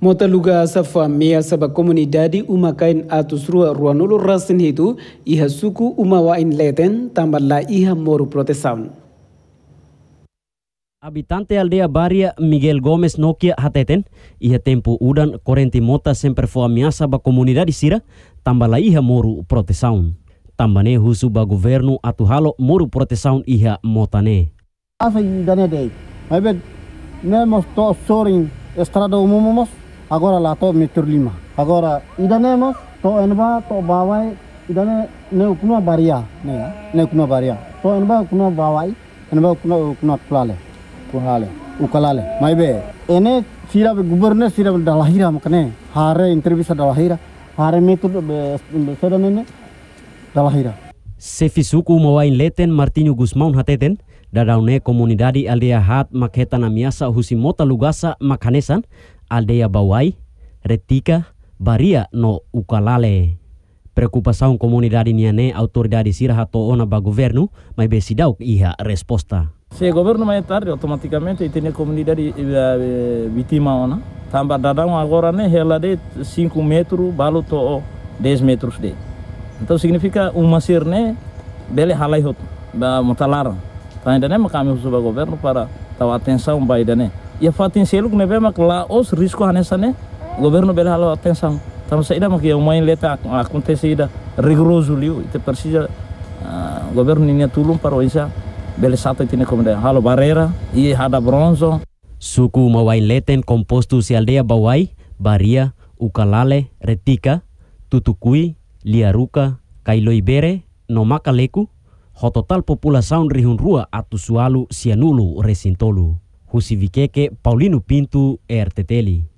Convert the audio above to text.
Mota luga safa mea saba komunidade uma kain atus rua ruanulu rasin hitu iha suku uma wain leten tambah la iha moru protesaun. Habitante aldea Baria Miguel Gomes Nokia hateten iha tempo udan korenti mota sempre foi ameaça ba comunidade sira tambah la iha moru protesaun. Tambane husu ba governo atu halo moru protesaun iha motane. Asa idane dei. Mas bem, nemos to soring estrada umum agora lá to metro lima. Agora idanemos to enba to bawai idane ne kuna baria ne ne kuna baria. To enba kuna bawai enba kuna kuna plale. Kunale ukalale. Mai be ene sira gubernur sira dalahira makane hare interview sa dalahira hare metro sedane dalahira. Sefi suku mawain leten Martinho Guzmão hateten dadaune komunidade aldea hat maketan amiasa husi mota lugasa makanesan aldea bawai retika baria no ukalale preocupação comunidade niane autoridade sira hato ona ba governo mas besidau iha resposta Se o governo mais tarde, automaticamente tem a comunidade vítima ona. Tambah dadang agora né, ela de 5 metros, balo to 10 metros de. Então significa uma ser né, bele halai hot, ba mutalar. Tá ainda né, kami usul governo para tahu atenção ba ida né. Ya fatin selu ne be mak la os risco hanesa né, governo bele halo atenção. Então saída mak ya uma leta acontece ida rigoroso liu, itu precisa uh, governo ini tulung para o isa bele sata tine komende halo barreira e hada bronzo. Suku Mawain Leten composto si aldea Bawai, Baria, Ukalale, Retika, Tutukui, Liaruka, Kailoibere, Nomakaleku, ho total população rihun rua atu sualu sianulu resintolu. husi vike Paulino paulinu pintu erteteli